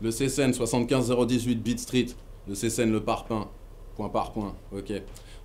Le CSN 75018 Beat Street. Le CSN le parpaing. Point par point, ok.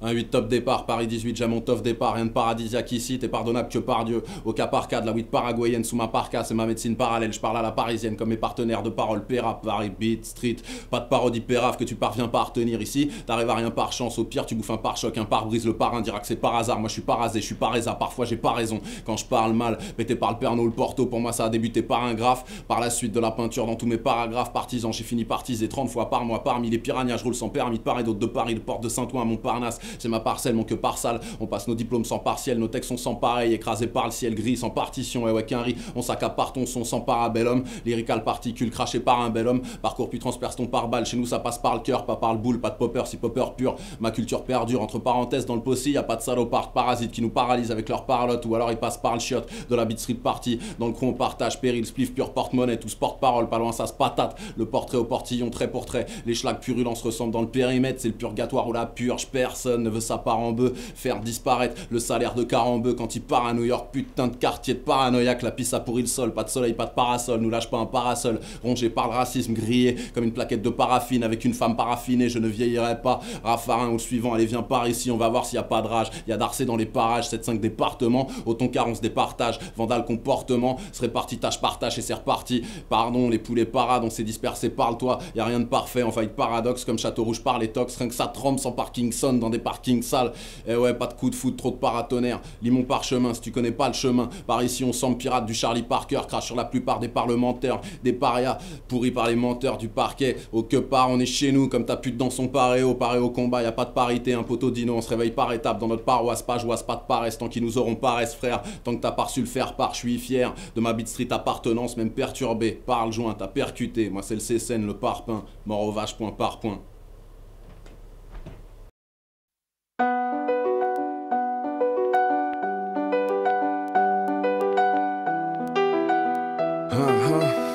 Un 8 top départ, Paris 18, j'ai mon top départ, rien de paradisiaque ici, t'es pardonnable que par Dieu. Au cas par cas de la 8 paraguayenne sous ma parka, c'est ma médecine parallèle, je parle à la parisienne comme mes partenaires de parole. Péra, Paris Beat Street. Pas de parodie pérave que tu parviens pas à retenir ici, t'arrives à rien par chance, au pire tu bouffes un pare-choc, un pare-brise, le parrain dira que c'est par hasard, moi je suis pas rasé, je suis pas résa, parfois j'ai pas raison. Quand je parle mal, pété par le perno, le porto, pour moi ça a débuté par un graphe, par la suite de la peinture dans tous mes paragraphes, partisans, j'ai fini partiser 30 fois par mois. Parmi les piranhas, je roule sans permis de part et d'autres de Paris, le port de Saint-Ouen à Montparnasse, c'est ma parcelle, mon que par salle. On passe nos diplômes sans partiel, nos textes sont sans pareil, écrasés par le ciel gris, sans partition. Et ouais, qu'un riz, on s'accapare ton son sans parabellum. Lyrical particule craché par un bel homme. Parcours puis transperce ton pare-balles. Chez nous, ça passe par le cœur, pas par le boule, pas de popper, si popper pur. Ma culture perdure, entre parenthèses, dans le possible, y a pas de salopard parasites qui nous paralysent avec leur parlotte. Ou alors ils passent par le chiotte de la beat street party. Dans le on partage péril, spliff, pure porte-monnaie, tous porte-parole, pas loin, ça se patate. Le portrait au portillon, très pour trait. Les schlags purulents se ressemblent dans le périmètre, c'est le purgatoire ou la purge. Personne ne veut sa part en bœuf. Faire disparaître le salaire de Carambeu quand il part à New York. Putain de quartier de paranoïaque, la pisse a pourri le sol. Pas de soleil, pas de parasol, nous lâche pas un parasol. Rongé par le racisme, grillé comme une plaquette de paraffine avec une femme paraffinée. Je ne vieillirai pas. Raffarin ou le suivant, allez, viens par ici, on va voir s'il y a pas de rage. Il y a d'Arcé dans les parages, 7-5 départements. Autant car on se départage. Vandal comportement, serait parti tâche partage et c'est reparti. Pardon, les poulets parades, on s'est dispersé, parle-toi. Y a rien de parfait, enfin, il paradoxe comme Château Rouge par les tox. Rien ça trompe sans Parkinson dans des parkings sales. Et ouais, pas de coup de foot, trop de paratonnerre. Lis mon parchemin si tu connais pas le chemin. Par ici, on semble pirate du Charlie Parker, crache sur la plupart des parlementaires, des parias pourris par les menteurs du parquet. Au que part, on est chez nous, comme ta pute dans son paréo, paré au combat, y a pas de parité, un poteau dino, on se réveille par étapes dans notre paroisse, pas joie, pas de paresse, tant qu'ils nous auront paresse, frère. Tant que t'as pas su le faire part, je suis fier de ma beat street appartenance, même perturbée. Parle joint, t'as percuté, moi c'est le CSN, le parpaing, mort au vache point par point. huh, huh.